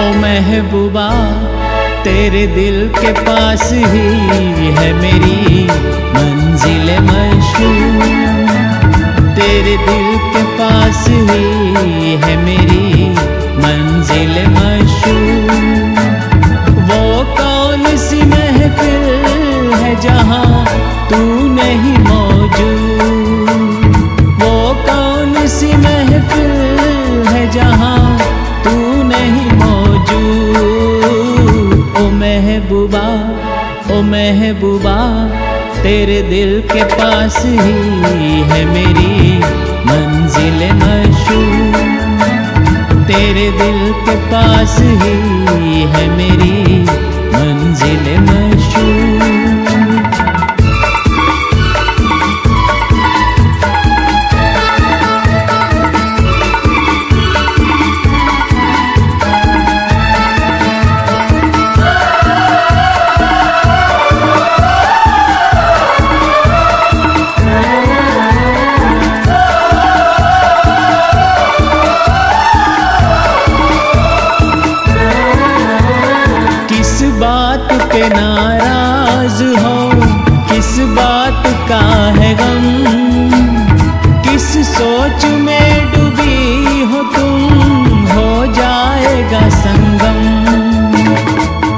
महबूबा, तेरे दिल के पास ही है मेरी मंजिल मशहूर। तेरे दिल के पास ही है मेरी मंजिल मशहूर। वो कौन सी महफिल है जहाँ तू नहीं मौजूद? महबूबा, तेरे दिल के पास ही है मेरी मंजिल मशहूर। तेरे दिल के पास ही है मेरी मंजिल मशहूर। पे नाराज़ हो, किस बात का है गम? किस सोच में डूबी हो तुम? हो जाएगा संगम।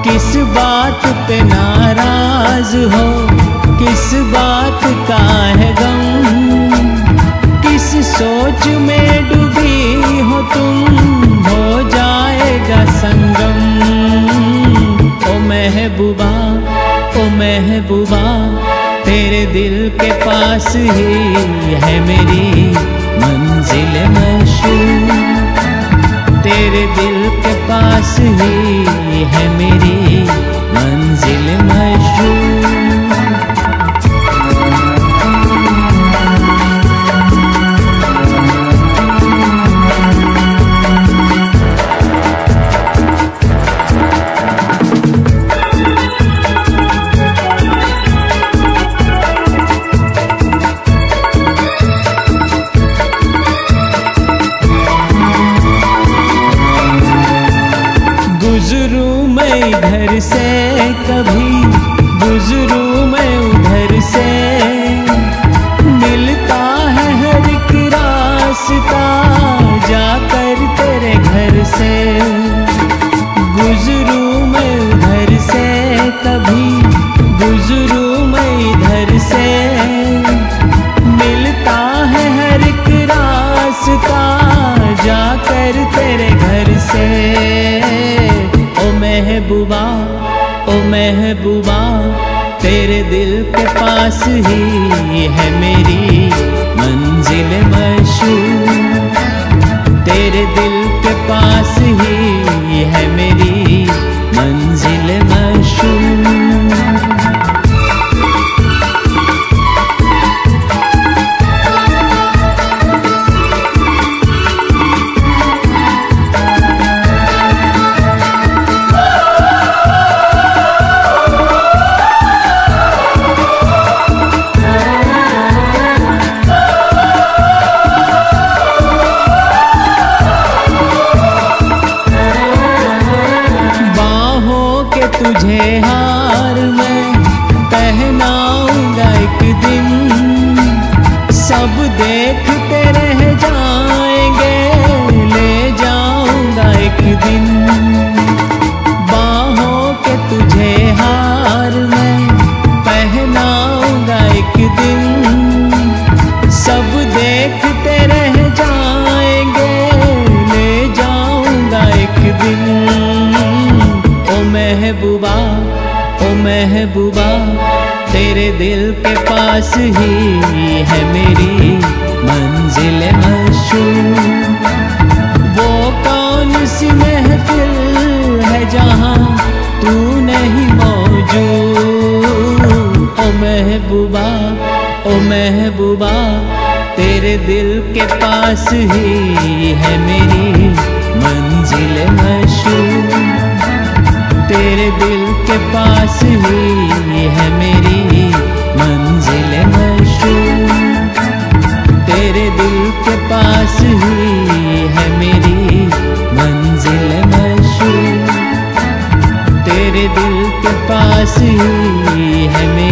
किस बात पे नाराज़ हो, किस बात दिल के पास ही है मेरी मंजिल मशहूर। तेरे दिल के पास ही है मेरी इधर से कभी गुजरू ओ महबूबा, तेरे दिल के पास ही है मेरी मंजिल मशहूर। तेरे दिल के पास ही है मेरी दिन। ओ महबूबा ओ महबूबा, तेरे दिल के पास ही है मेरी मंजिल मशहूर। वो कौन सी महफिल है जहाँ तू नहीं मौजूद? ओ महबूबा ओ महबूबा, तेरे दिल के पास ही है मेरी मंजिल मशहूर। तेरे दिल के पास ही है मेरी मंजिल मशहूर। तेरे दिल के पास ही है मेरी मंजिल मशहूर। तेरे दिल के पास ही है मेरी